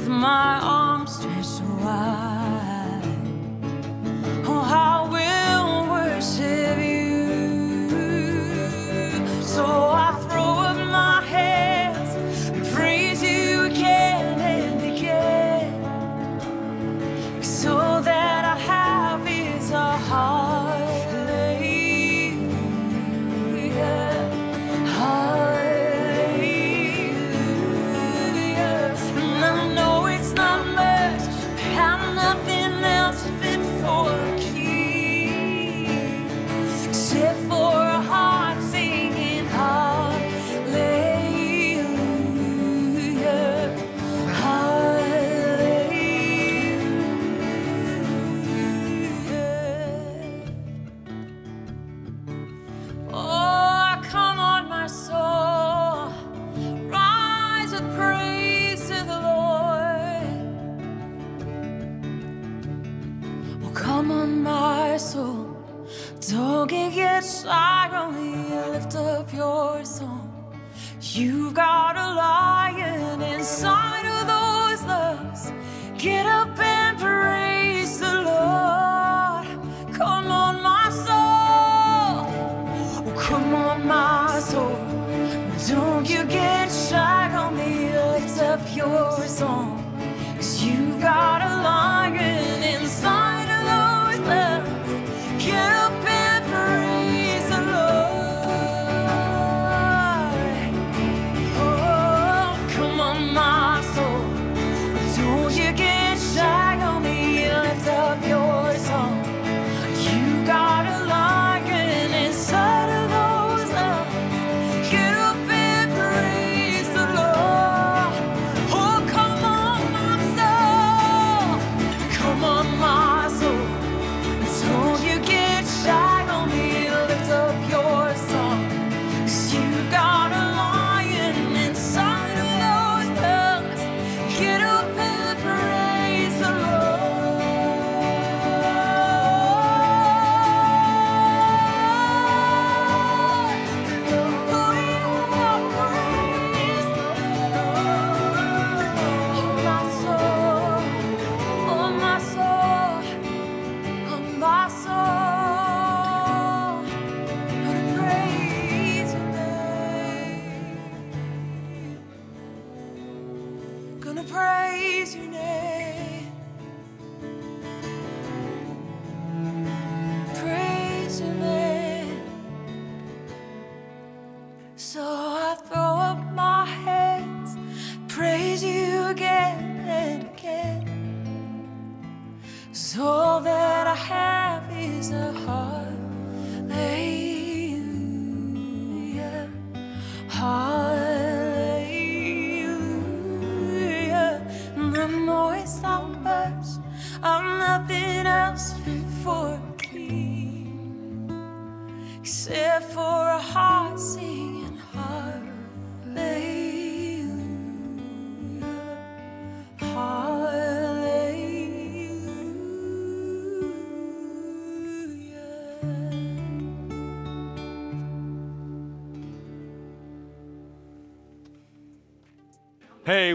with my arms stretched wide.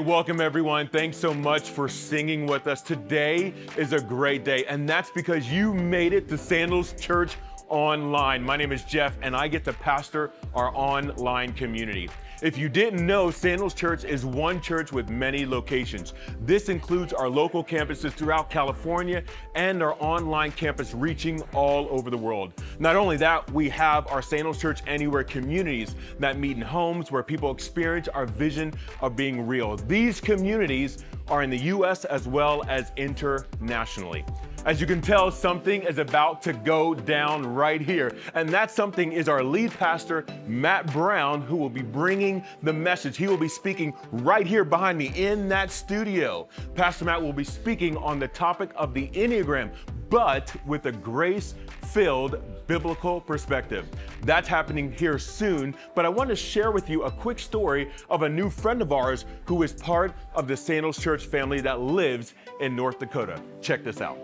Welcome everyone. Thanks so much for singing with us. Today is a great day, and that's because you made it to Sandals Church Online. My name is Jeff, and I get to pastor our online community. If you didn't know, Sandals Church is one church with many locations. This includes our local campuses throughout California and our online campus reaching all over the world. Not only that, we have our Sandals Church Anywhere communities that meet in homes where people experience our vision of being real. These communities are in the US as well as internationally. As you can tell, something is about to go down right here. And that something is our lead pastor, Matt Brown, who will be bringing the message. He will be speaking right here behind me in that studio. Pastor Matt will be speaking on the topic of the Enneagram, but with a grace filled biblical perspective. That's happening here soon, but I want to share with you a quick story of a new friend of ours who is part of the Sandals Church family that lives in North Dakota. Check this out.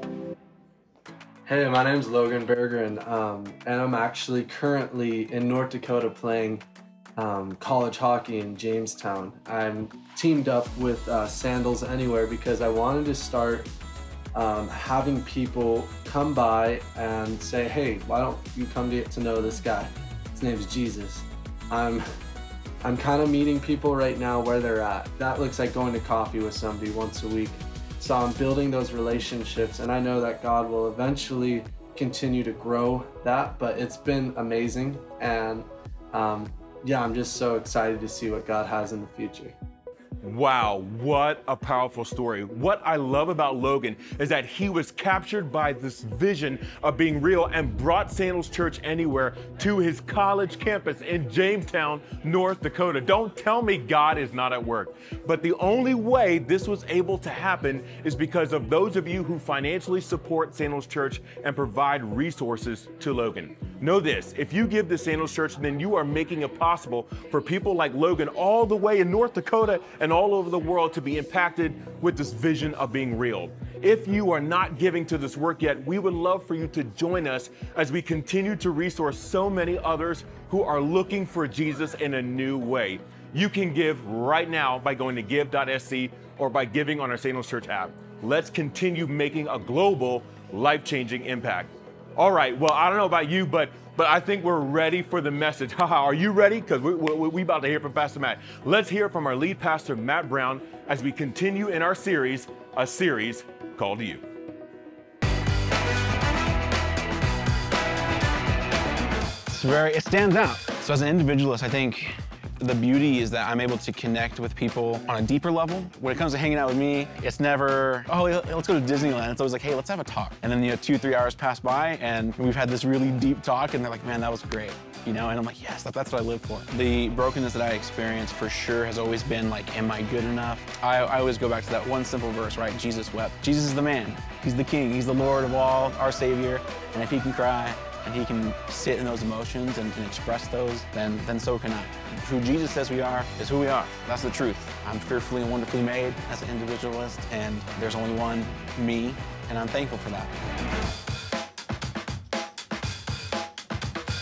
Hey, my name's Logan Bergeron, um, and I'm actually currently in North Dakota playing um, college hockey in Jamestown. I'm teamed up with uh, Sandals Anywhere because I wanted to start um, having people come by and say, hey, why don't you come to get to know this guy? His name's Jesus. I'm, I'm kind of meeting people right now where they're at. That looks like going to coffee with somebody once a week. So I'm building those relationships, and I know that God will eventually continue to grow that. But it's been amazing, and um, yeah, I'm just so excited to see what God has in the future. Wow, what a powerful story. What I love about Logan is that he was captured by this vision of being real and brought Sandals Church Anywhere to his college campus in Jamestown, North Dakota. Don't tell me God is not at work. But the only way this was able to happen is because of those of you who financially support Sandals Church and provide resources to Logan. Know this if you give to Sandals Church, then you are making it possible for people like Logan all the way in North Dakota and all over the world to be impacted with this vision of being real. If you are not giving to this work yet, we would love for you to join us as we continue to resource so many others who are looking for Jesus in a new way. You can give right now by going to give.sc or by giving on our Sandals Church app. Let's continue making a global, life changing impact. All right. Well, I don't know about you, but but I think we're ready for the message. Are you ready? Because we, we, we about to hear from Pastor Matt. Let's hear from our lead pastor, Matt Brown, as we continue in our series, a series called You. It's very, it stands out. So as an individualist, I think the beauty is that I'm able to connect with people on a deeper level. When it comes to hanging out with me, it's never, oh, let's go to Disneyland. It's always like, hey, let's have a talk. And then, you know, two, three hours pass by and we've had this really deep talk and they're like, man, that was great. You know, and I'm like, yes, that, that's what I live for. The brokenness that I experienced for sure has always been like, am I good enough? I, I always go back to that one simple verse, right? Jesus wept. Jesus is the man. He's the king. He's the Lord of all, our Savior. And if he can cry, and he can sit in those emotions and, and, express those, then, then so can I. Who Jesus says we are is who we are. That's the truth. I'm fearfully and wonderfully made as an individualist, and there's only one me, and I'm thankful for that.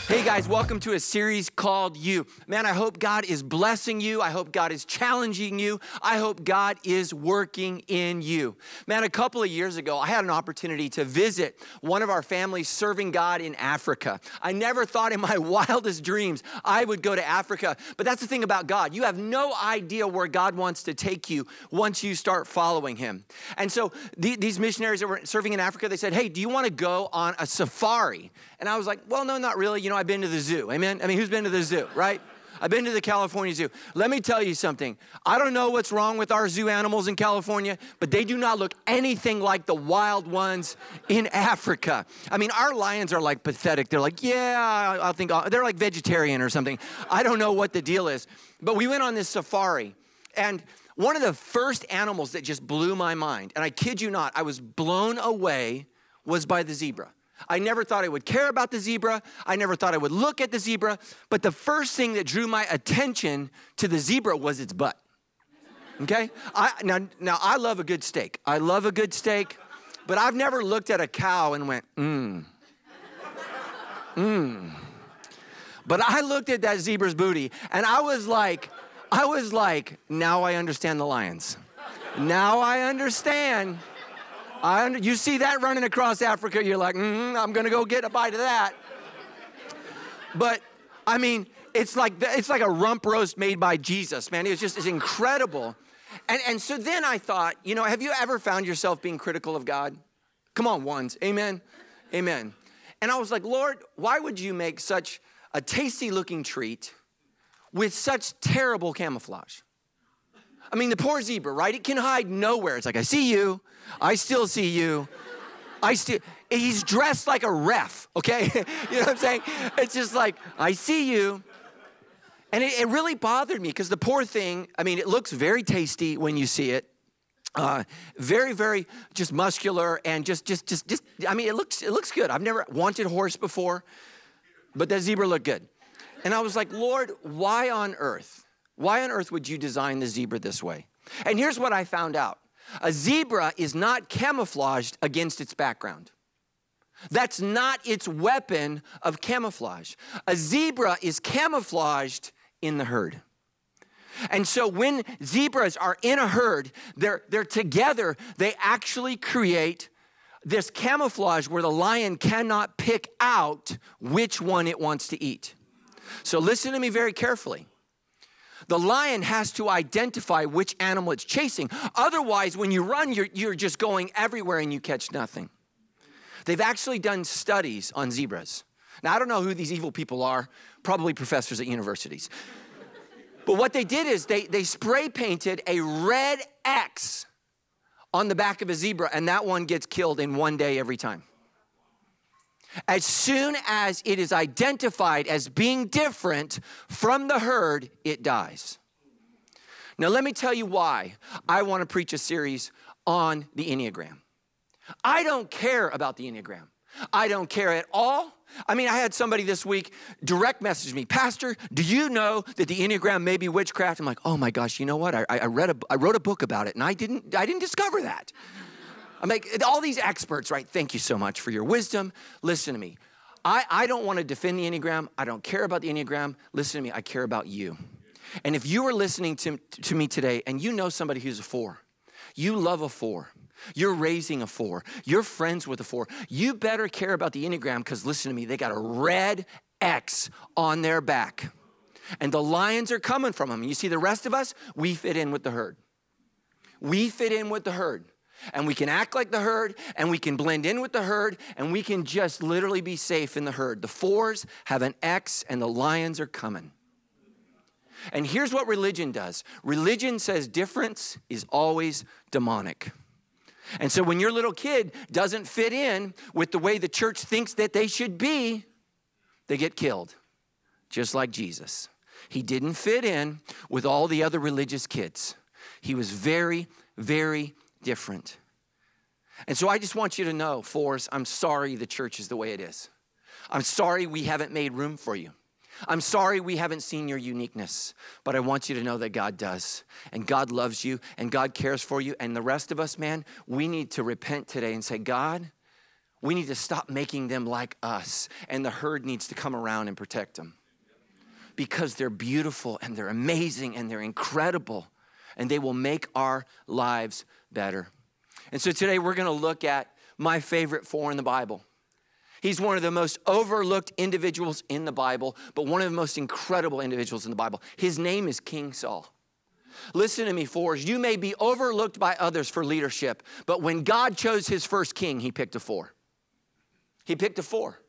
Hey guys, welcome to a series called You. Man, I hope God is blessing you. I hope God is challenging you. I hope God is working in you. Man, a couple of years ago, I had an opportunity to visit one of our families serving God in Africa. I never thought in my wildest dreams I would go to Africa, but that's the thing about God. You have no idea where God wants to take you once you start following Him. And so these missionaries that were serving in Africa, they said, Hey, do you want to go on a safari? And I was like, Well, no, not really. You know, I've been to the zoo. Amen? I mean, who's been to the zoo, right? I've been to the California Zoo. Let me tell you something. I don't know what's wrong with our zoo animals in California, but they do not look anything like the wild ones in Africa. I mean, our lions are like pathetic. They're like, yeah, I think I'll, they're like vegetarian or something. I don't know what the deal is. But we went on this safari, and one of the first animals that just blew my mind, and I kid you not, I was blown away, was by the zebra. I never thought I would care about the zebra. I never thought I would look at the zebra. But the first thing that drew my attention to the zebra was its butt. Okay? I, now, now, I love a good steak. I love a good steak, but I've never looked at a cow and went, mmm. Mmm. But I looked at that zebra's booty and I was like, I was like, now I understand the lions. Now I understand. I you see that running across Africa, you're like, mm, I'm gonna go get a bite of that. But I mean, it's like it's like a rump roast made by Jesus, man. It was just it's incredible. And and so then I thought, you know, have you ever found yourself being critical of God? Come on, ones. Amen. Amen. And I was like, Lord, why would you make such a tasty looking treat with such terrible camouflage? I mean, the poor zebra, right? It can hide nowhere. It's like, I see you. I still see you. I still, he's dressed like a ref, okay? you know what I'm saying? It's just like, I see you. And it, it really bothered me because the poor thing, I mean, it looks very tasty when you see it. Uh, very, very just muscular and just, just, just, just. I mean, it looks, it looks good. I've never wanted a horse before, but that zebra looked good. And I was like, Lord, why on earth? Why on earth would you design the zebra this way? And here's what I found out a zebra is not camouflaged against its background. That's not its weapon of camouflage. A zebra is camouflaged in the herd. And so when zebras are in a herd, they're, they're together, they actually create this camouflage where the lion cannot pick out which one it wants to eat. So listen to me very carefully. The lion has to identify which animal it's chasing. Otherwise, when you run, you're, you're just going everywhere and you catch nothing. They've actually done studies on zebras. Now, I don't know who these evil people are, probably professors at universities. But what they did is they, they spray painted a red X on the back of a zebra, and that one gets killed in one day every time. As soon as it is identified as being different from the herd, it dies. Now, let me tell you why I want to preach a series on the Enneagram. I don't care about the Enneagram. I don't care at all. I mean, I had somebody this week direct message me, Pastor, do you know that the Enneagram may be witchcraft? I'm like, oh my gosh, you know what? I, I, read a, I wrote a book about it and I didn't, I didn't discover that. I'm like, all these experts, right? Thank you so much for your wisdom. Listen to me. I, I don't want to defend the Enneagram. I don't care about the Enneagram. Listen to me. I care about you. And if you are listening to, to me today and you know somebody who's a four, you love a four, you're raising a four, you're friends with a four, you better care about the Enneagram because listen to me, they got a red X on their back. And the lions are coming from them. You see, the rest of us, we fit in with the herd. We fit in with the herd and we can act like the herd and we can blend in with the herd and we can just literally be safe in the herd. The fours have an X and the lions are coming. And here's what religion does religion says difference is always demonic. And so when your little kid doesn't fit in with the way the church thinks that they should be, they get killed, just like Jesus. He didn't fit in with all the other religious kids. He was very, very different. And so I just want you to know, Fours, I'm sorry the church is the way it is. I'm sorry we haven't made room for you. I'm sorry we haven't seen your uniqueness, but I want you to know that God does. And God loves you and God cares for you. And the rest of us, man, we need to repent today and say, God, we need to stop making them like us. And the herd needs to come around and protect them because they're beautiful and they're amazing and they're incredible and they will make our lives better. And so today we're going to look at my favorite four in the Bible. He's one of the most overlooked individuals in the Bible, but one of the most incredible individuals in the Bible. His name is King Saul. Listen to me, fours. You may be overlooked by others for leadership, but when God chose his first king, he picked a four. He picked a four.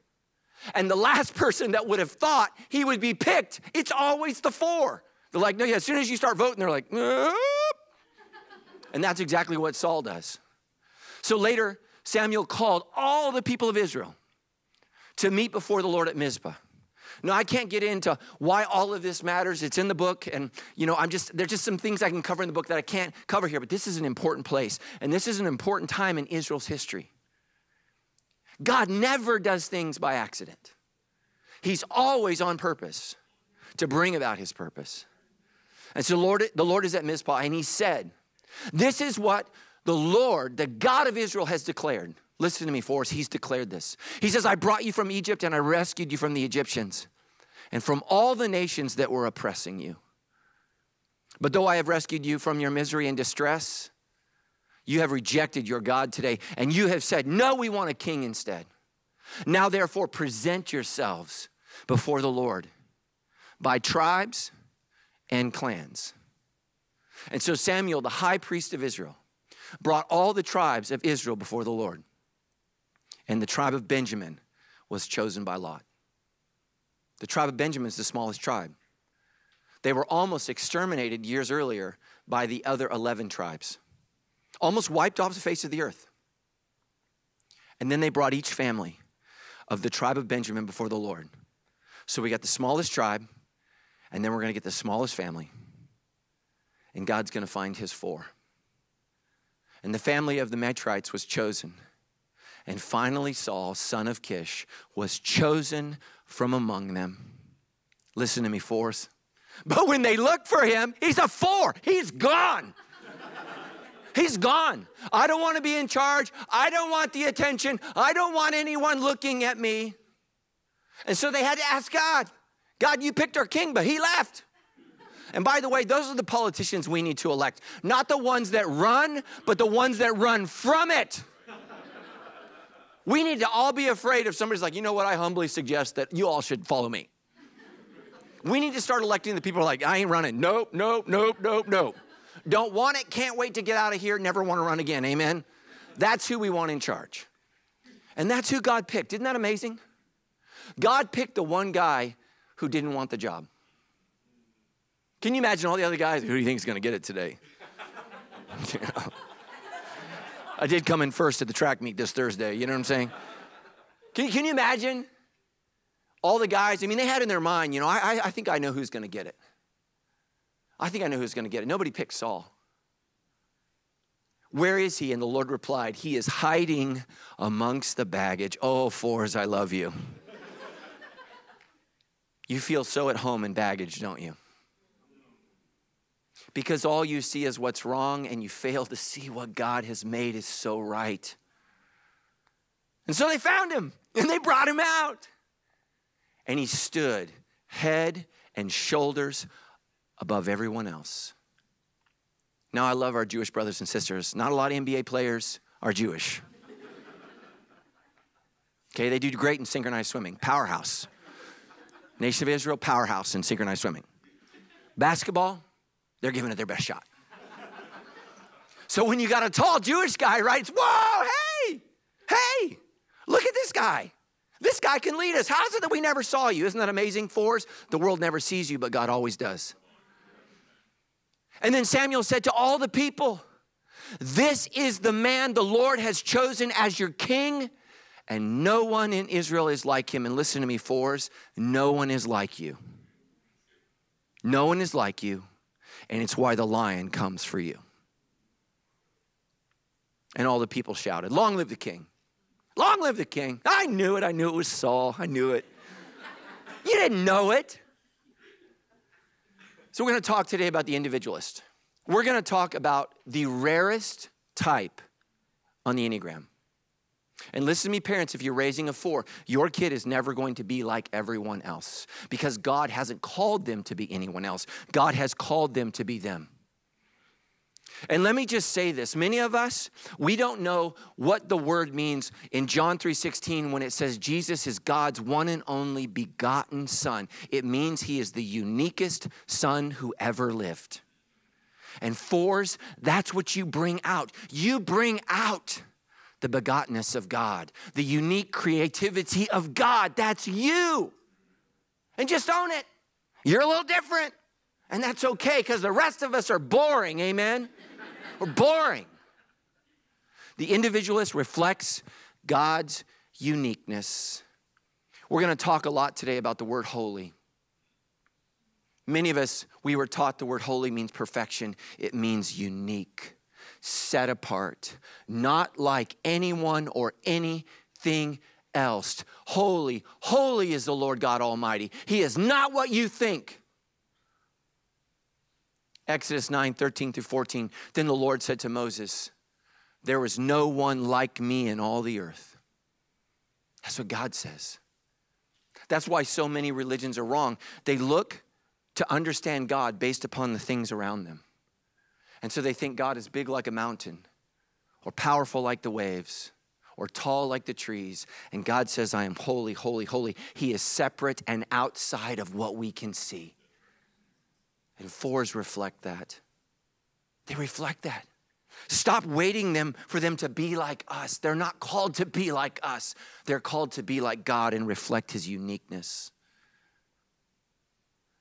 And the last person that would have thought he would be picked, it's always the four. They're like, no, yeah, as soon as you start voting, they're like, nope. And that's exactly what Saul does. So later, Samuel called all the people of Israel to meet before the Lord at Mizpah. Now, I can't get into why all of this matters. It's in the book, and you know, I'm just there's just some things I can cover in the book that I can't cover here, but this is an important place, and this is an important time in Israel's history. God never does things by accident. He's always on purpose to bring about his purpose. And so Lord, the Lord is at Mizpah, and he said, This is what the Lord, the God of Israel, has declared. Listen to me, for us. He's declared this. He says, I brought you from Egypt and I rescued you from the Egyptians and from all the nations that were oppressing you. But though I have rescued you from your misery and distress, you have rejected your God today, and you have said, No, we want a king instead. Now, therefore, present yourselves before the Lord by tribes and clans. And so Samuel, the high priest of Israel, brought all the tribes of Israel before the Lord. And the tribe of Benjamin was chosen by Lot. The tribe of Benjamin is the smallest tribe. They were almost exterminated years earlier by the other 11 tribes, almost wiped off the face of the earth. And then they brought each family of the tribe of Benjamin before the Lord. So we got the smallest tribe, and then we're going to get the smallest family. And God's going to find his four. And the family of the Matrites was chosen. And finally, Saul, son of Kish, was chosen from among them. Listen to me, fours. But when they looked for him, he's a four. He's gone. He's gone. I don't want to be in charge. I don't want the attention. I don't want anyone looking at me. And so they had to ask God, God, you picked our king, but he left. And by the way, those are the politicians we need to elect. Not the ones that run, but the ones that run from it. We need to all be afraid if somebody's like, you know what, I humbly suggest that you all should follow me. We need to start electing the people like, I ain't running. Nope, nope, nope, nope, nope. Don't want it, can't wait to get out of here, never want to run again. Amen. That's who we want in charge. And that's who God picked. Isn't that amazing? God picked the one guy who didn't want the job. Can you imagine all the other guys? Who do you think is going to get it today? I did come in first at the track meet this Thursday. You know what I'm saying? Can, can you imagine all the guys? I mean, they had in their mind, you know, I, I think I know who's going to get it. I think I know who's going to get it. Nobody picked Saul. Where is he? And the Lord replied, He is hiding amongst the baggage. Oh, fours, I love you. You feel so at home in baggage, don't you? Because all you see is what's wrong and you fail to see what God has made is so right. And so they found him and they brought him out. And he stood head and shoulders above everyone else. Now, I love our Jewish brothers and sisters. Not a lot of NBA players are Jewish. Okay, they do great in synchronized swimming. Powerhouse. Nation of Israel, powerhouse in synchronized swimming. Basketball, they're giving it their best shot. So when you got a tall Jewish guy, right? Whoa, hey, hey, look at this guy. This guy can lead us. How is it that we never saw you? Isn't that amazing? Fours, the world never sees you, but God always does. And then Samuel said to all the people, This is the man the Lord has chosen as your king, and no one in Israel is like him. And listen to me, fours, no one is like you. No one is like you, and it's why the lion comes for you. And all the people shouted, Long live the king! Long live the king! I knew it, I knew it was Saul, I knew it. You didn't know it. So, we're going to talk today about the individualist. We're going to talk about the rarest type on the Enneagram. And listen to me, parents, if you're raising a four, your kid is never going to be like everyone else because God hasn't called them to be anyone else. God has called them to be them. And let me just say this, many of us, we don't know what the word means in John 3:16 when it says Jesus is God's one and only begotten son. It means he is the uniquest son who ever lived. And fours, that's what you bring out. You bring out the begottenness of God, the unique creativity of God. That's you. And just own it. You're a little different. And that's okay because the rest of us are boring. Amen. We're boring. The individualist reflects God's uniqueness. We're going to talk a lot today about the word holy. Many of us, we were taught the word holy means perfection, it means unique, set apart, not like anyone or anything else. Holy, holy is the Lord God Almighty. He is not what you think. Exodus 9 13 through 14. Then the Lord said to Moses, There is no one like me in all the earth. That's what God says. That's why so many religions are wrong. They look to understand God based upon the things around them. And so they think God is big like a mountain, or powerful like the waves, or tall like the trees. And God says, I am holy, holy, holy. He is separate and outside of what we can see. And fours reflect that. They reflect that. Stop waiting them for them to be like us. They're not called to be like us. They're called to be like God and reflect his uniqueness.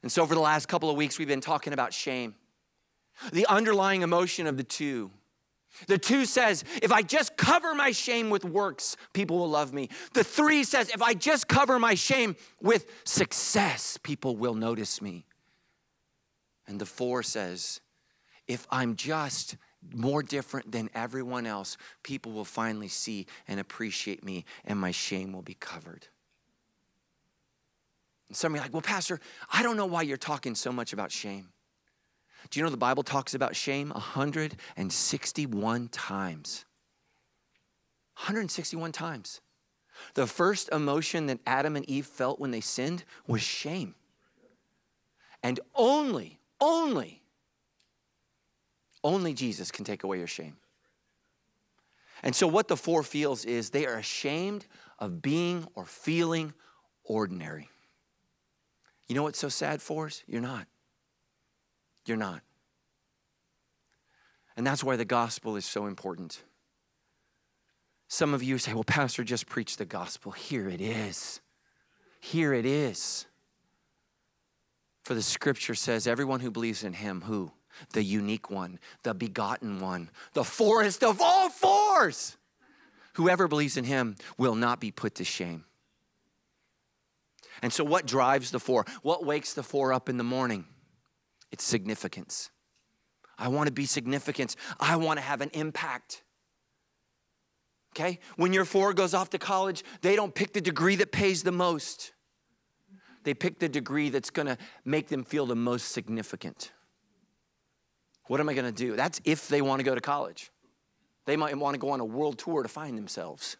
And so, for the last couple of weeks, we've been talking about shame, the underlying emotion of the two. The two says, if I just cover my shame with works, people will love me. The three says, if I just cover my shame with success, people will notice me. And the four says, if I'm just more different than everyone else, people will finally see and appreciate me, and my shame will be covered. And some are like, well, Pastor, I don't know why you're talking so much about shame. Do you know the Bible talks about shame 161 times? 161 times. The first emotion that Adam and Eve felt when they sinned was shame. And only, only, only Jesus can take away your shame. And so, what the four feels is they are ashamed of being or feeling ordinary. You know what's so sad for us? You're not. You're not. And that's why the gospel is so important. Some of you say, well, Pastor, just preach the gospel. Here it is. Here it is. For the scripture says, everyone who believes in him, who? The unique one, the begotten one, the forest of all fours. Whoever believes in him will not be put to shame. And so, what drives the four? What wakes the four up in the morning? It's significance. I want to be significant. I want to have an impact. Okay? When your four goes off to college, they don't pick the degree that pays the most. They pick the degree that's going to make them feel the most significant. What am I going to do? That's if they want to go to college. They might want to go on a world tour to find themselves,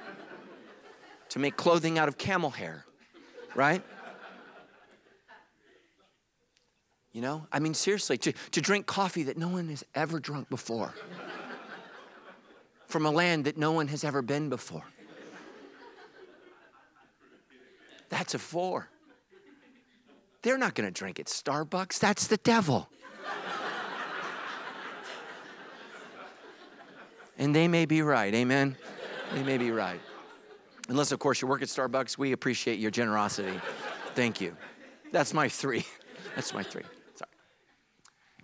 to make clothing out of camel hair, right? You know, I mean, seriously, to, to drink coffee that no one has ever drunk before from a land that no one has ever been before. That's a four. They're not going to drink at Starbucks. That's the devil. and they may be right. Amen. They may be right. Unless, of course, you work at Starbucks, we appreciate your generosity. Thank you. That's my three. That's my three.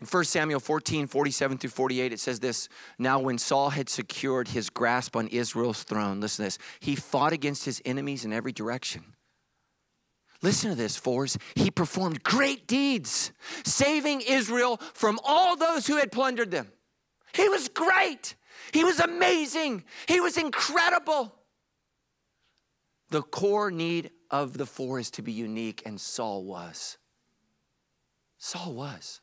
In 1 Samuel 14, 47 through 48, it says this Now, when Saul had secured his grasp on Israel's throne, listen to this, he fought against his enemies in every direction. Listen to this, fours. He performed great deeds, saving Israel from all those who had plundered them. He was great. He was amazing. He was incredible. The core need of the four is to be unique, and Saul was. Saul was.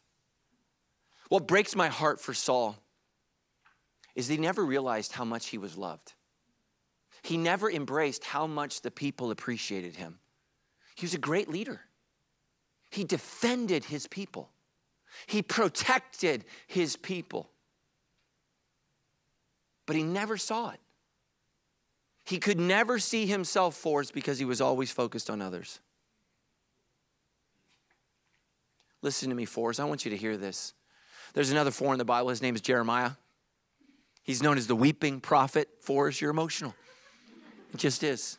What breaks my heart for Saul is he never realized how much he was loved. He never embraced how much the people appreciated him. He was a great leader. He defended his people, he protected his people. But he never saw it. He could never see himself forced because he was always focused on others. Listen to me, fours. I want you to hear this. There's another four in the Bible. His name is Jeremiah. He's known as the weeping prophet. Fours, you're emotional. It just is,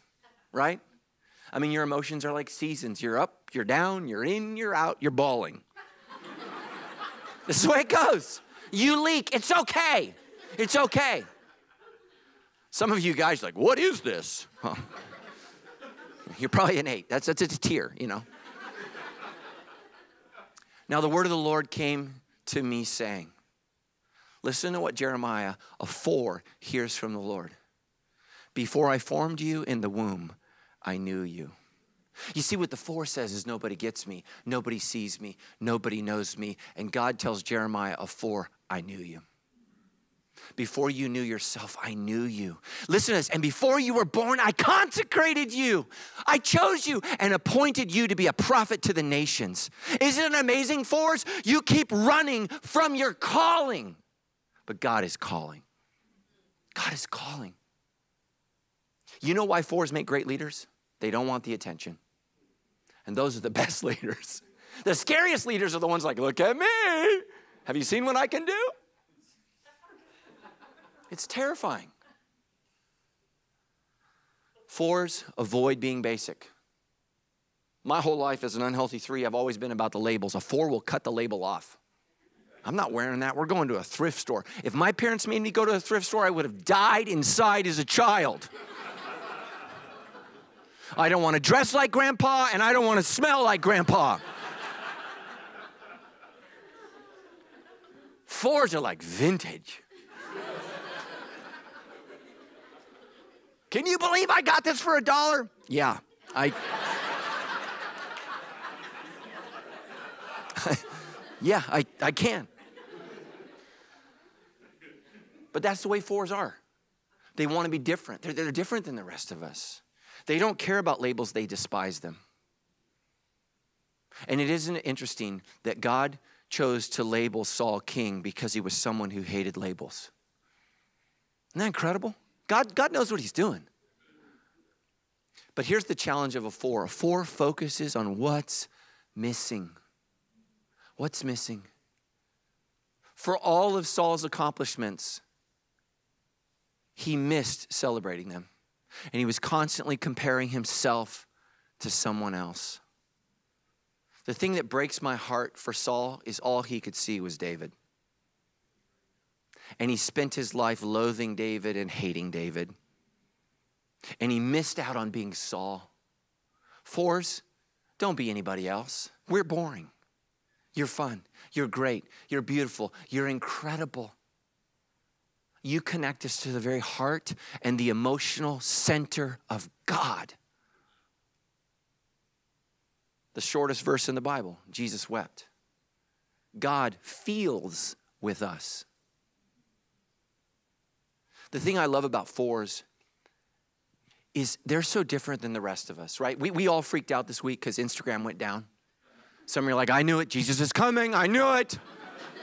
right? I mean, your emotions are like seasons. You're up, you're down, you're in, you're out, you're bawling. this is the way it goes. You leak. It's okay. It's okay. Some of you guys like, what is this? Huh. You're probably an eight. That's, that's a tear, you know. Now the word of the Lord came to me saying, Listen to what Jeremiah, a four, hears from the Lord. Before I formed you in the womb, I knew you. You see, what the four says is nobody gets me, nobody sees me, nobody knows me. And God tells Jeremiah, a four, I knew you. Before you knew yourself, I knew you. Listen to this. And before you were born, I consecrated you. I chose you and appointed you to be a prophet to the nations. Isn't it amazing, Fours? You keep running from your calling, but God is calling. God is calling. You know why fours make great leaders? They don't want the attention. And those are the best leaders. The scariest leaders are the ones like, look at me. Have you seen what I can do? It's terrifying. Fours, avoid being basic. My whole life as an unhealthy three, I've always been about the labels. A four will cut the label off. I'm not wearing that. We're going to a thrift store. If my parents made me go to a thrift store, I would have died inside as a child. I don't want to dress like grandpa, and I don't want to smell like grandpa. Fours are like vintage. Can you believe I got this for a dollar? Yeah, I. yeah, I, I can. But that's the way fours are. They want to be different. They're, they're different than the rest of us. They don't care about labels, they despise them. And it isn't interesting that God chose to label Saul king because he was someone who hated labels. Isn't that incredible? God, God knows what he's doing. But here's the challenge of a four a four focuses on what's missing. What's missing? For all of Saul's accomplishments, he missed celebrating them. And he was constantly comparing himself to someone else. The thing that breaks my heart for Saul is all he could see was David. And he spent his life loathing David and hating David. And he missed out on being Saul. Fours, don't be anybody else. We're boring. You're fun. You're great. You're beautiful. You're incredible you connect us to the very heart and the emotional center of God. The shortest verse in the Bible, Jesus wept. God feels with us. The thing I love about fours is they're so different than the rest of us, right? We, we all freaked out this week because Instagram went down. Some of you are like, I knew it. Jesus is coming. I knew it.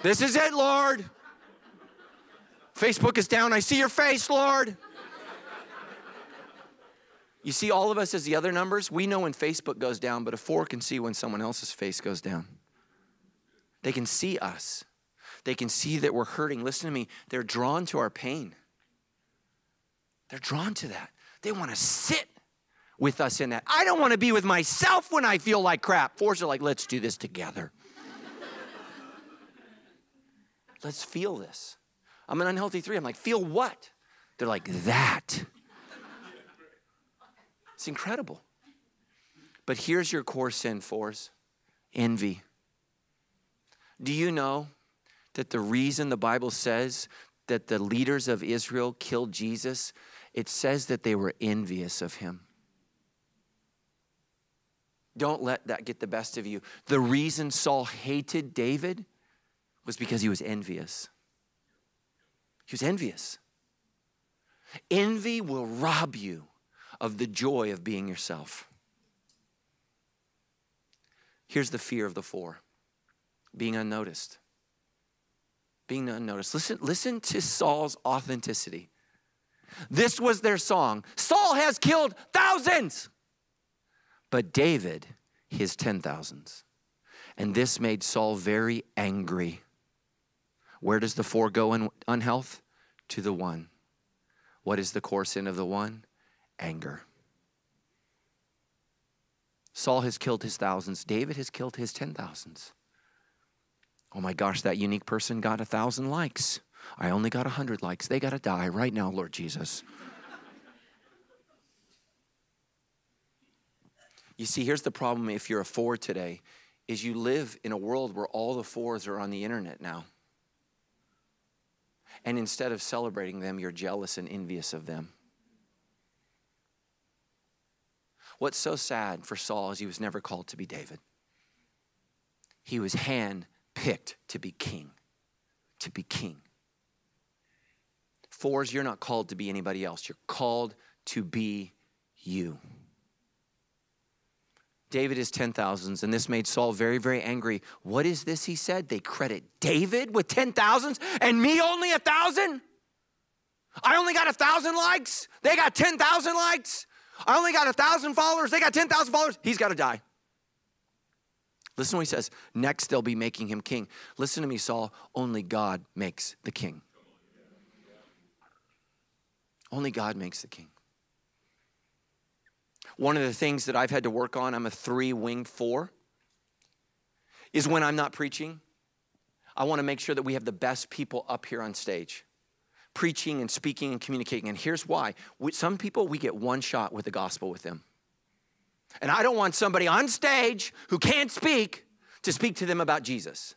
This is it, Lord. Facebook is down. I see your face, Lord. You see all of us as the other numbers? We know when Facebook goes down, but a four can see when someone else's face goes down. They can see us. They can see that we're hurting. Listen to me. They're drawn to our pain. They're drawn to that. They want to sit with us in that. I don't want to be with myself when I feel like crap. Fours are like, let's do this together. let's feel this. I'm an unhealthy three. I'm like, feel what? They're like, that. It's incredible. But here's your core sin, fours envy. Do you know that the reason the Bible says that the leaders of Israel killed Jesus, it says that they were envious of him? Don't let that get the best of you. The reason Saul hated David was because he was envious. He was envious. Envy will rob you of the joy of being yourself. Here's the fear of the four being unnoticed. Being unnoticed. Listen, listen to Saul's authenticity. This was their song Saul has killed thousands, but David his ten thousands. And this made Saul very angry. Where does the four go in unhealth? To the one. What is the core sin of the one? Anger. Saul has killed his thousands. David has killed his ten thousands. Oh my gosh, that unique person got a thousand likes. I only got a hundred likes. They got to die right now, Lord Jesus. you see, here's the problem if you're a four today, is you live in a world where all the fours are on the internet now. And instead of celebrating them, you're jealous and envious of them. What's so sad for Saul is he was never called to be David. He was hand picked to be king, to be king. Fours, you're not called to be anybody else. You're called to be you. David is 10,000s, and this made Saul very, very angry. What is this, he said? They credit David with 10,000s and me only a thousand? I only got a thousand likes. They got 10,000 likes. I only got a thousand followers. They got 10,000 followers. He's got to die. Listen to what he says. Next, they'll be making him king. Listen to me, Saul. Only God makes the king. Only God makes the king. One of the things that I've had to work on, I'm a three winged four, is when I'm not preaching, I want to make sure that we have the best people up here on stage, preaching and speaking and communicating. And here's why with some people, we get one shot with the gospel with them. And I don't want somebody on stage who can't speak to speak to them about Jesus.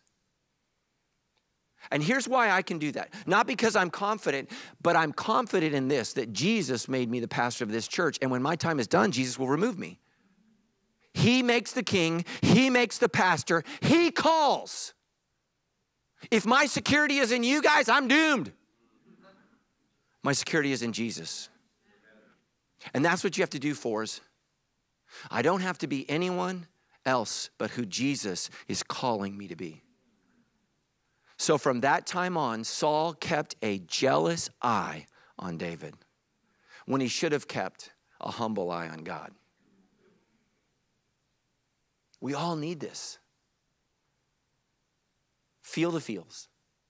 And here's why I can do that. Not because I'm confident, but I'm confident in this that Jesus made me the pastor of this church. And when my time is done, Jesus will remove me. He makes the king, He makes the pastor, He calls. If my security is in you guys, I'm doomed. My security is in Jesus. And that's what you have to do for us. I don't have to be anyone else but who Jesus is calling me to be. So from that time on, Saul kept a jealous eye on David when he should have kept a humble eye on God. We all need this. Feel the feels,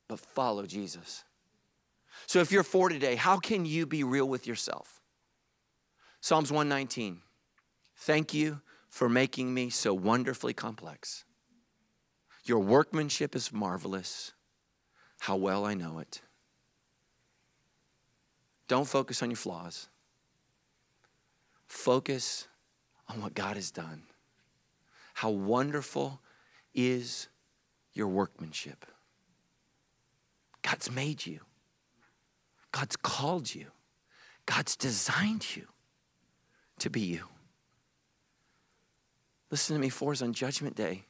but follow Jesus. So if you're four today, how can you be real with yourself? Psalms 119. Thank you for making me so wonderfully complex. Your workmanship is marvelous. How well I know it. Don't focus on your flaws. Focus on what God has done. How wonderful is your workmanship. God's made you, God's called you, God's designed you to be you. Listen to me, fours on Judgment Day.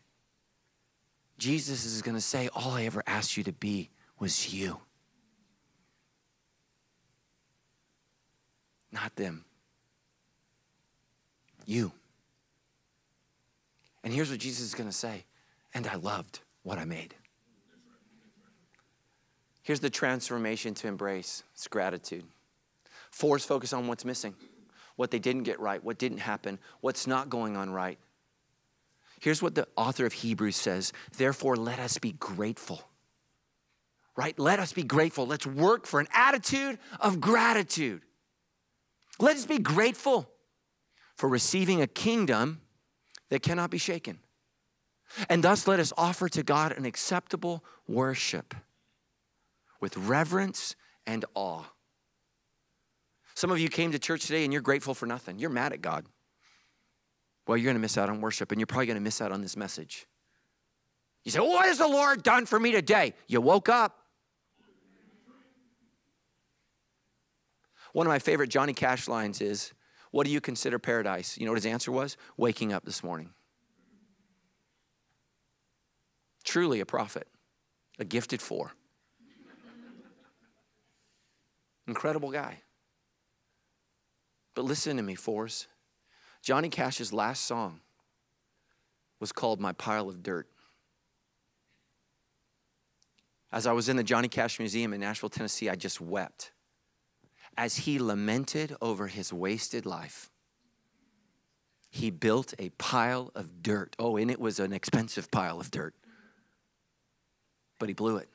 Jesus is going to say, All I ever asked you to be was you, not them. You. And here's what Jesus is going to say and I loved what I made. Here's the transformation to embrace it's gratitude. Fours focus on what's missing, what they didn't get right, what didn't happen, what's not going on right. Here's what the author of Hebrews says Therefore, let us be grateful. Right? Let us be grateful. Let's work for an attitude of gratitude. Let us be grateful for receiving a kingdom that cannot be shaken. And thus, let us offer to God an acceptable worship with reverence and awe. Some of you came to church today and you're grateful for nothing. You're mad at God well, you're going to miss out on worship and you're probably going to miss out on this message. You say, What has the Lord done for me today? You woke up. One of my favorite Johnny Cash lines is, What do you consider paradise? You know what his answer was? Waking up this morning. Truly a prophet, a gifted four. Incredible guy. But listen to me, fours. Johnny Cash's last song was called My Pile of Dirt. As I was in the Johnny Cash Museum in Nashville, Tennessee, I just wept as he lamented over his wasted life. He built a pile of dirt. Oh, and it was an expensive pile of dirt. But he blew it.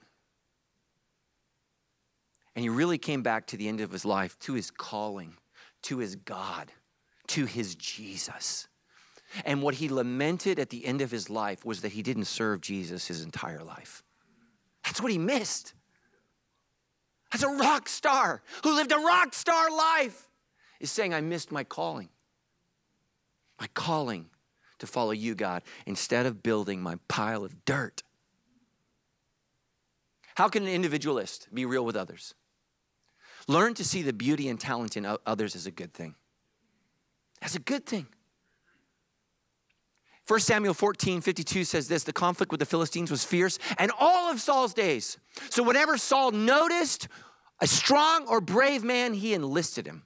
And he really came back to the end of his life, to his calling, to his God to his Jesus. And what he lamented at the end of his life was that he didn't serve Jesus his entire life. That's what he missed. As a rock star who lived a rock star life is saying, I missed my calling. My calling to follow you, God, instead of building my pile of dirt. How can an individualist be real with others? Learn to see the beauty and talent in others as a good thing. That's a good thing. 1 Samuel 14, 52 says this the conflict with the Philistines was fierce and all of Saul's days. So, whenever Saul noticed a strong or brave man, he enlisted him.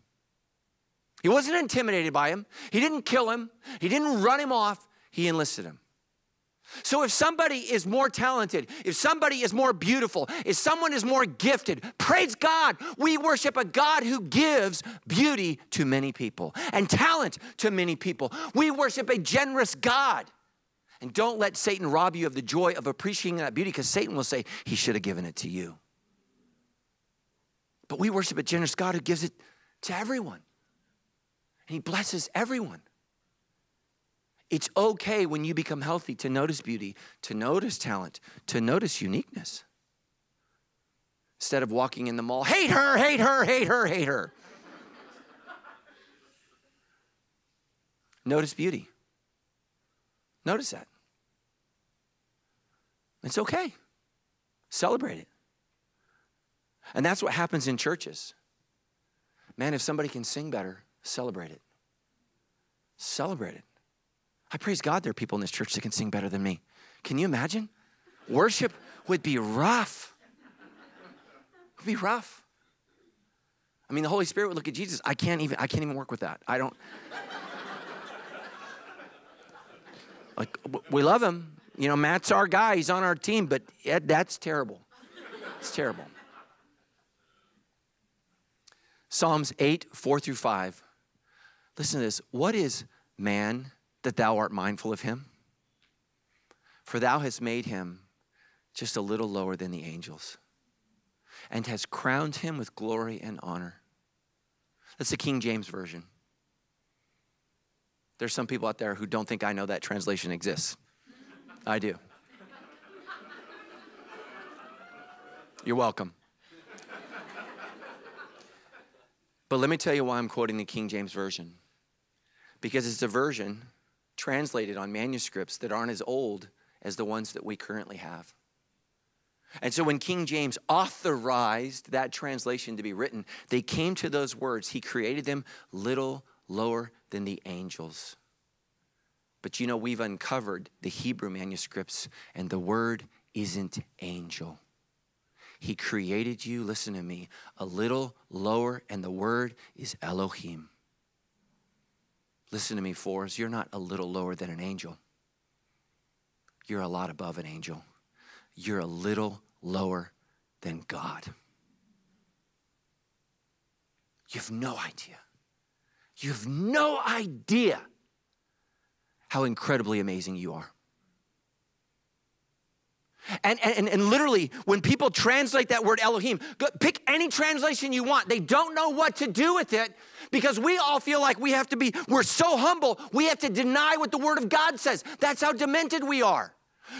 He wasn't intimidated by him. He didn't kill him. He didn't run him off. He enlisted him. So if somebody is more talented, if somebody is more beautiful, if someone is more gifted, praise God. We worship a God who gives beauty to many people and talent to many people. We worship a generous God. And don't let Satan rob you of the joy of appreciating that beauty because Satan will say, he should have given it to you. But we worship a generous God who gives it to everyone. And he blesses everyone. It's okay when you become healthy to notice beauty, to notice talent, to notice uniqueness. Instead of walking in the mall, hate her, hate her, hate her, hate her. notice beauty. Notice that. It's okay. Celebrate it. And that's what happens in churches. Man, if somebody can sing better, celebrate it. Celebrate it. I praise God there are people in this church that can sing better than me. Can you imagine? Worship would be rough. It would be rough. I mean, the Holy Spirit would look at Jesus. I can't even, I can't even work with that. I don't. Like, we love him. You know, Matt's our guy. He's on our team, but that's terrible. It's terrible. Psalms 8, 4 through 5. Listen to this. What is man that thou art mindful of him? For thou hast made him just a little lower than the angels, and has crowned him with glory and honor. That's the King James Version. There's some people out there who don't think I know that translation exists. I do. You're welcome. But let me tell you why I'm quoting the King James Version. Because it's a version translated on manuscripts that aren't as old as the ones that we currently have. And so when King James authorized that translation to be written, they came to those words. He created them little lower than the angels. But you know, we've uncovered the Hebrew manuscripts, and the word isn't angel. He created you, listen to me, a little lower, and the word is Elohim. Listen to me, Fours. You're not a little lower than an angel. You're a lot above an angel. You're a little lower than God. You have no idea. You have no idea how incredibly amazing you are. And, and, and literally, when people translate that word Elohim, pick any translation you want. They don't know what to do with it because we all feel like we have to be, we're so humble, we have to deny what the Word of God says. That's how demented we are.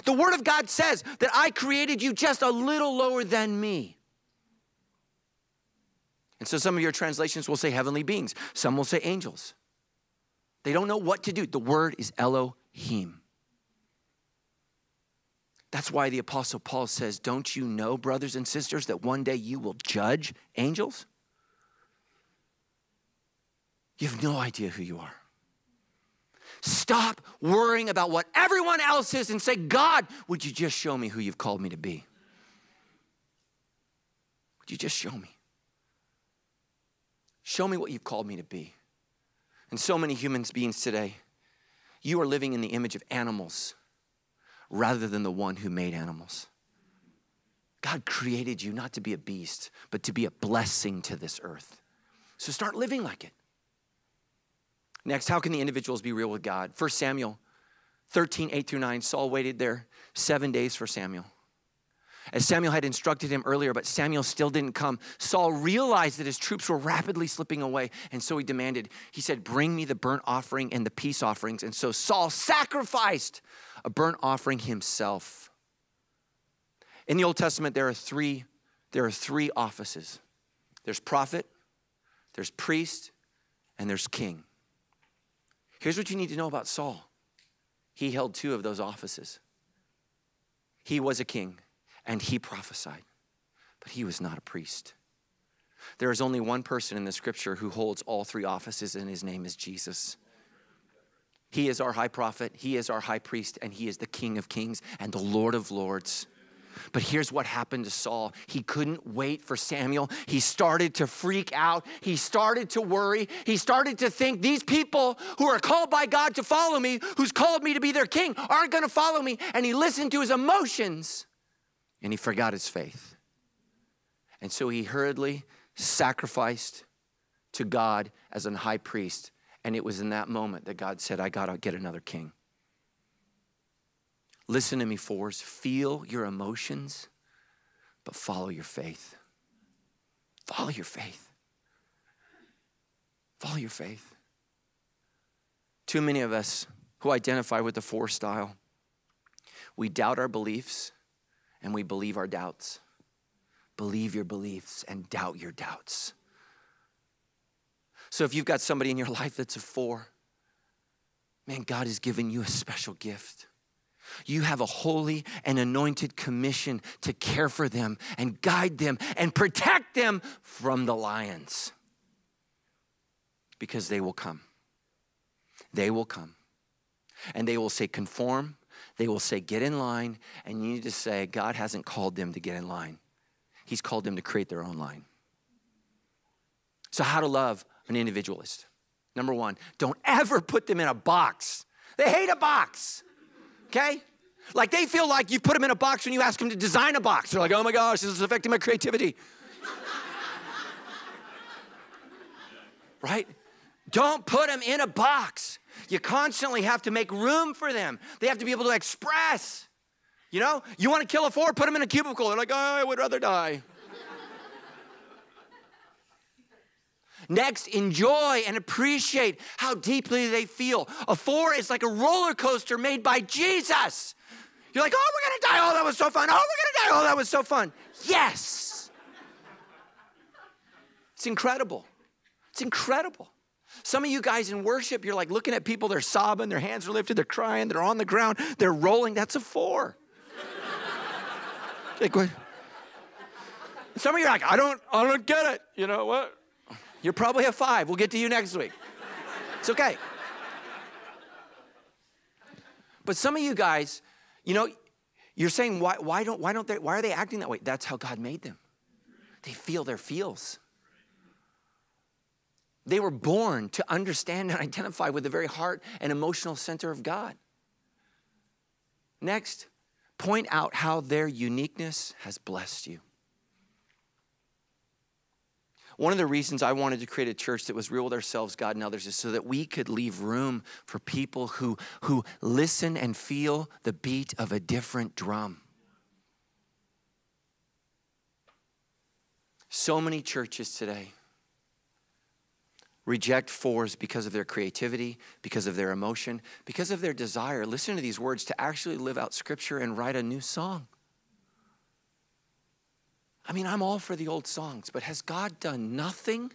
The Word of God says that I created you just a little lower than me. And so some of your translations will say heavenly beings, some will say angels. They don't know what to do. The word is Elohim. That's why the Apostle Paul says, Don't you know, brothers and sisters, that one day you will judge angels? You have no idea who you are. Stop worrying about what everyone else is and say, God, would you just show me who you've called me to be? Would you just show me? Show me what you've called me to be. And so many human beings today, you are living in the image of animals rather than the one who made animals. God created you not to be a beast, but to be a blessing to this earth. So start living like it. Next, how can the individuals be real with God? 1 Samuel 13, 8 through 9. Saul waited there seven days for Samuel. As Samuel had instructed him earlier, but Samuel still didn't come, Saul realized that his troops were rapidly slipping away, and so he demanded, he said, Bring me the burnt offering and the peace offerings. And so Saul sacrificed a burnt offering himself. In the Old Testament, there are three, there are three offices. There's prophet, there's priest, and there's king. Here's what you need to know about Saul. He held two of those offices. He was a king and he prophesied, but he was not a priest. There is only one person in the scripture who holds all three offices, and his name is Jesus. He is our high prophet, He is our high priest, and He is the King of kings and the Lord of lords. But here's what happened to Saul. He couldn't wait for Samuel. He started to freak out. He started to worry. He started to think these people who are called by God to follow me, who's called me to be their king, aren't going to follow me. And he listened to his emotions and he forgot his faith. And so he hurriedly sacrificed to God as an high priest. And it was in that moment that God said, I got to get another king. Listen to me, fours. Feel your emotions, but follow your faith. Follow your faith. Follow your faith. Too many of us who identify with the four style, we doubt our beliefs and we believe our doubts. Believe your beliefs and doubt your doubts. So if you've got somebody in your life that's a four, man, God has given you a special gift. You have a holy and anointed commission to care for them and guide them and protect them from the lions. Because they will come. They will come. And they will say, conform. They will say, get in line. And you need to say, God hasn't called them to get in line, He's called them to create their own line. So, how to love an individualist? Number one, don't ever put them in a box. They hate a box okay? Like they feel like you put them in a box when you ask them to design a box. They're like, oh my gosh, this is affecting my creativity. right? Don't put them in a box. You constantly have to make room for them. They have to be able to express. You know, you want to kill a four, put them in a cubicle. They're like, oh, I would rather die. Next, enjoy and appreciate how deeply they feel. A four is like a roller coaster made by Jesus. You're like, oh, we're gonna die. Oh, that was so fun. Oh, we're gonna die. Oh, that was so fun. Yes. It's incredible. It's incredible. Some of you guys in worship, you're like looking at people, they're sobbing, their hands are lifted, they're crying, they're on the ground, they're rolling. That's a four. like, what? Some of you are like, I don't, I don't get it. You know what? You're probably a five. We'll get to you next week. It's okay. But some of you guys, you know, you're saying why, why don't why don't they why are they acting that way? That's how God made them. They feel their feels. They were born to understand and identify with the very heart and emotional center of God. Next, point out how their uniqueness has blessed you. One of the reasons I wanted to create a church that was real with ourselves, God, and others is so that we could leave room for people who, who listen and feel the beat of a different drum. So many churches today reject fours because of their creativity, because of their emotion, because of their desire. Listen to these words to actually live out scripture and write a new song. I mean, I'm all for the old songs, but has God done nothing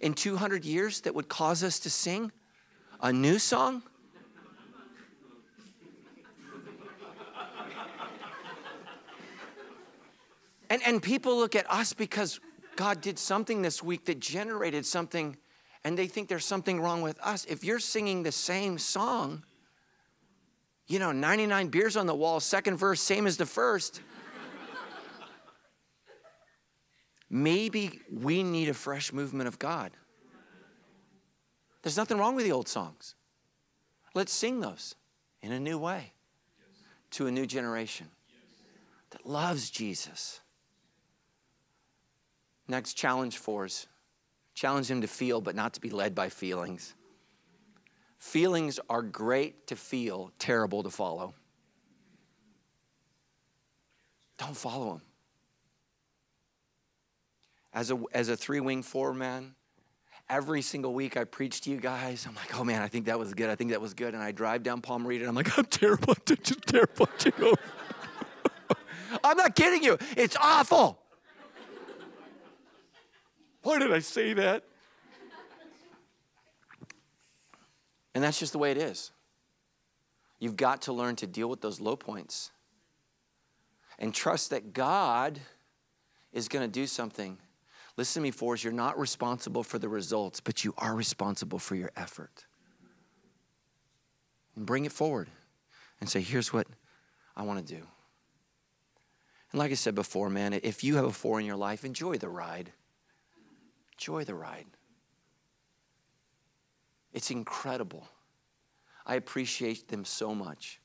in 200 years that would cause us to sing a new song? And, and people look at us because God did something this week that generated something, and they think there's something wrong with us. If you're singing the same song, you know, 99 beers on the wall, second verse, same as the first. maybe we need a fresh movement of God. There's nothing wrong with the old songs. Let's sing those in a new way to a new generation that loves Jesus. Next challenge for us challenge him to feel, but not to be led by feelings. Feelings are great to feel, terrible to follow. Don't follow them as a, as a three wing four man, every single week I preach to you guys. I'm like, oh man, I think that was good. I think that was good. And I drive down Palm Reed and I'm like, I'm terrible. I'm terrible. I'm not kidding you. It's awful. Why did I say that? And that's just the way it is. You've got to learn to deal with those low points and trust that God is going to do something Listen to me, fours, you're not responsible for the results, but you are responsible for your effort. And bring it forward and say, here's what I want to do. And like I said before, man, if you have a four in your life, enjoy the ride. Enjoy the ride. It's incredible. I appreciate them so much.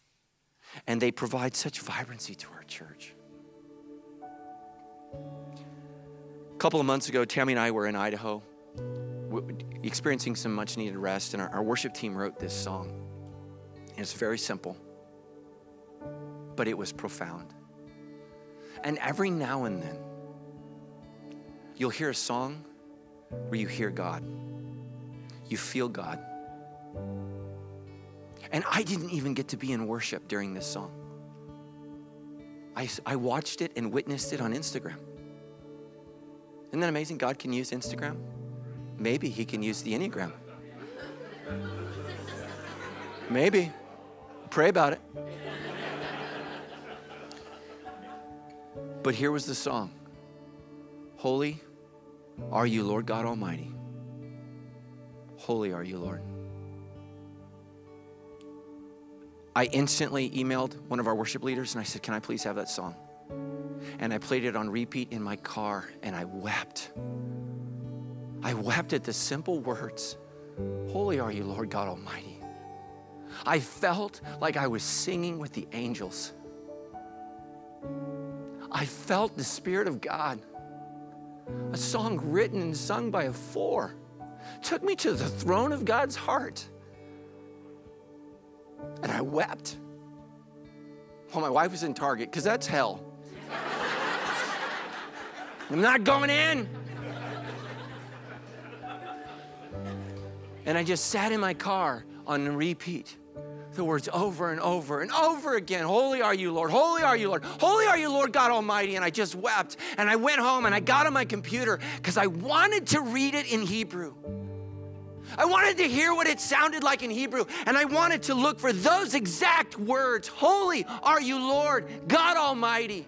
And they provide such vibrancy to our church. A couple of months ago, Tammy and I were in Idaho, experiencing some much needed rest, and our, our worship team wrote this song. And it's very simple, but it was profound. And every now and then, you'll hear a song where you hear God, you feel God. And I didn't even get to be in worship during this song. I, I watched it and witnessed it on Instagram. Isn't that amazing? God can use Instagram. Maybe He can use the Enneagram. Maybe. Pray about it. But here was the song Holy are you, Lord God Almighty. Holy are you, Lord. I instantly emailed one of our worship leaders and I said, Can I please have that song? And I played it on repeat in my car and I wept. I wept at the simple words Holy are you, Lord God Almighty. I felt like I was singing with the angels. I felt the Spirit of God. A song written and sung by a four took me to the throne of God's heart. And I wept. While my wife was in Target, because that's hell. I'm not going in. And I just sat in my car on repeat the words over and over and over again Holy are you, Lord. Holy are you, Lord. Holy are you, Lord God Almighty. And I just wept. And I went home and I got on my computer because I wanted to read it in Hebrew. I wanted to hear what it sounded like in Hebrew, and I wanted to look for those exact words Holy are you, Lord, God Almighty.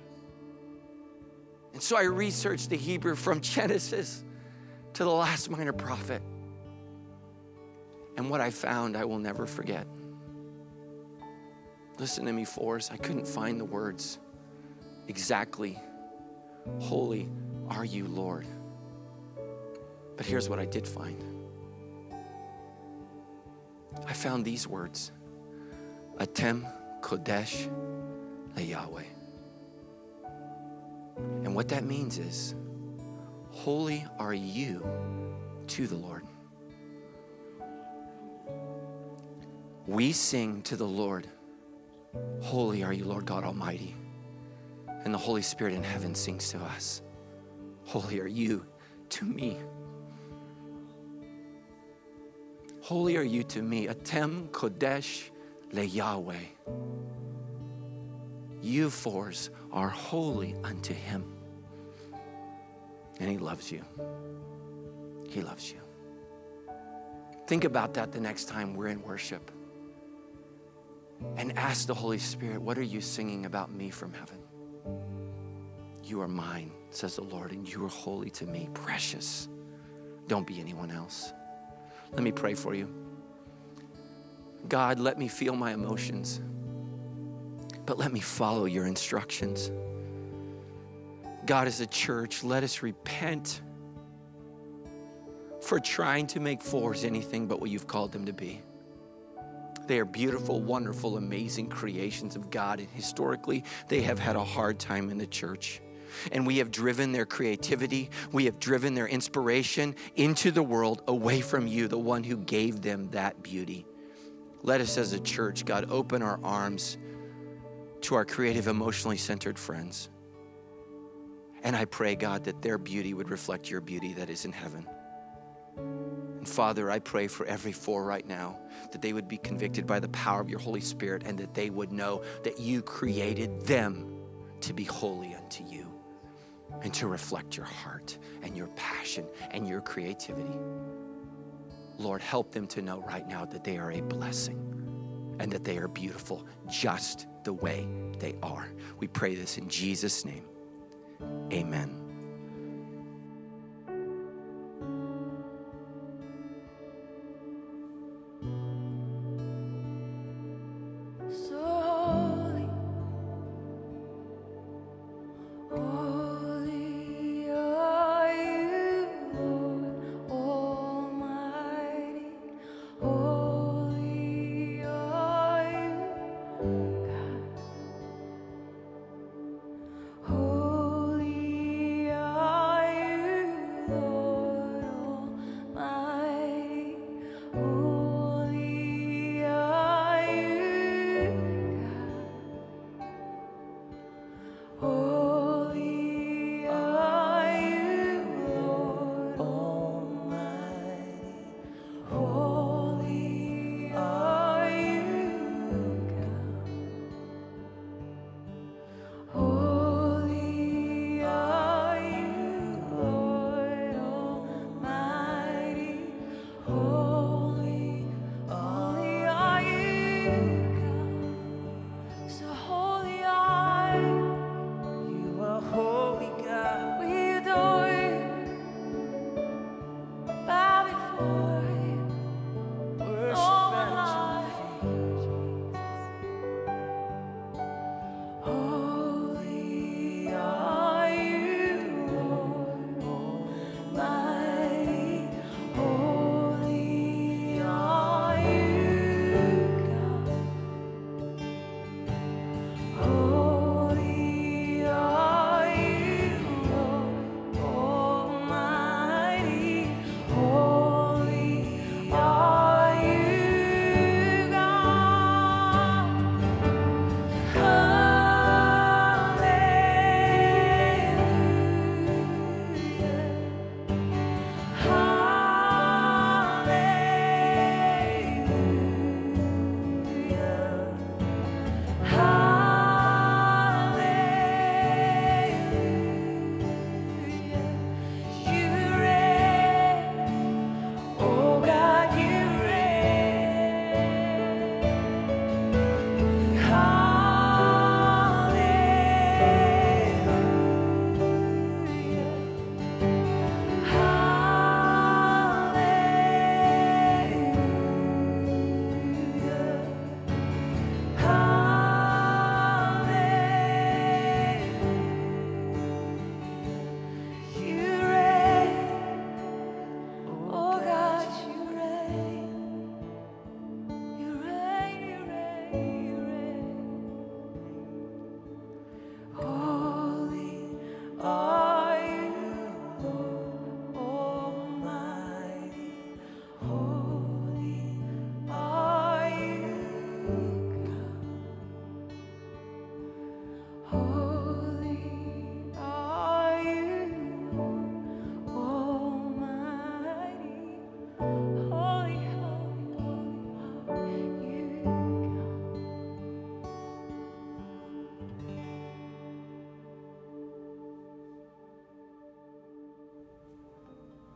And so I researched the Hebrew from Genesis to the last minor prophet. And what I found, I will never forget. Listen to me, Fours. I couldn't find the words exactly. Holy are you, Lord. But here's what I did find I found these words Atem Kodesh Yahweh. And what that means is, holy are you to the Lord. We sing to the Lord Holy are you, Lord God Almighty. And the Holy Spirit in heaven sings to us Holy are you to me. Holy are you to me. Atem Kodesh Le Yahweh. You fours are holy unto him. And he loves you. He loves you. Think about that the next time we're in worship and ask the Holy Spirit, What are you singing about me from heaven? You are mine, says the Lord, and you are holy to me, precious. Don't be anyone else. Let me pray for you. God, let me feel my emotions, but let me follow your instructions. God, as a church, let us repent for trying to make fours anything but what you've called them to be. They are beautiful, wonderful, amazing creations of God. And historically, they have had a hard time in the church. And we have driven their creativity, we have driven their inspiration into the world away from you, the one who gave them that beauty. Let us as a church, God, open our arms to our creative, emotionally centered friends. And I pray, God, that their beauty would reflect your beauty that is in heaven. And Father, I pray for every four right now that they would be convicted by the power of your Holy Spirit and that they would know that you created them to be holy unto you and to reflect your heart and your passion and your creativity. Lord, help them to know right now that they are a blessing and that they are beautiful just the way they are. We pray this in Jesus' name. Amen.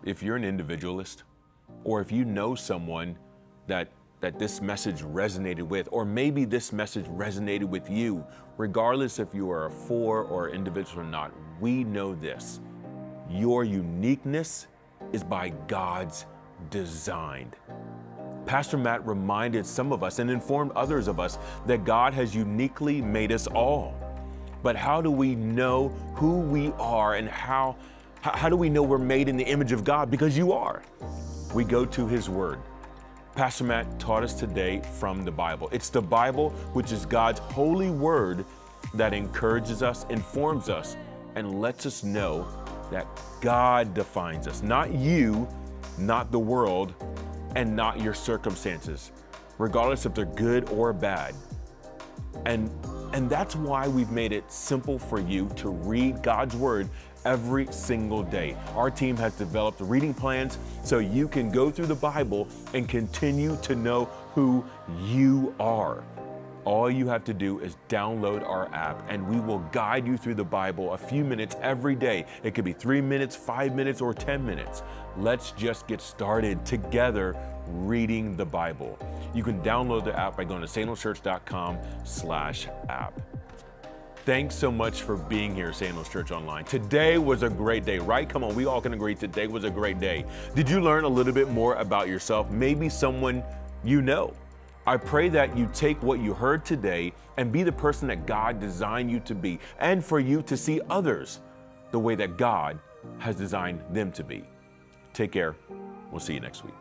If you're an individualist, or if you know someone that that this message resonated with, or maybe this message resonated with you, regardless if you are a four or individual or not, we know this. Your uniqueness is by God's design. Pastor Matt reminded some of us and informed others of us that God has uniquely made us all. But how do we know who we are and how, how do we know we're made in the image of God? Because you are. We go to His Word. Pastor Matt taught us today from the Bible. It's the Bible, which is God's holy word, that encourages us, informs us, and lets us know that God defines us, not you, not the world, and not your circumstances, regardless if they're good or bad. And, and that's why we've made it simple for you to read God's Word every single day. Our team has developed reading plans so you can go through the Bible and continue to know who you are. All you have to do is download our app and we will guide you through the Bible a few minutes every day. It could be three minutes, five minutes, or 10 minutes. Let's just get started together reading the Bible. You can download the app by going to sandalschurch.com slash app. Thanks so much for being here, Sandals Church Online. Today was a great day, right? Come on, we all can agree today was a great day. Did you learn a little bit more about yourself? Maybe someone you know. I pray that you take what you heard today and be the person that God designed you to be, and for you to see others the way that God has designed them to be. Take care. We'll see you next week.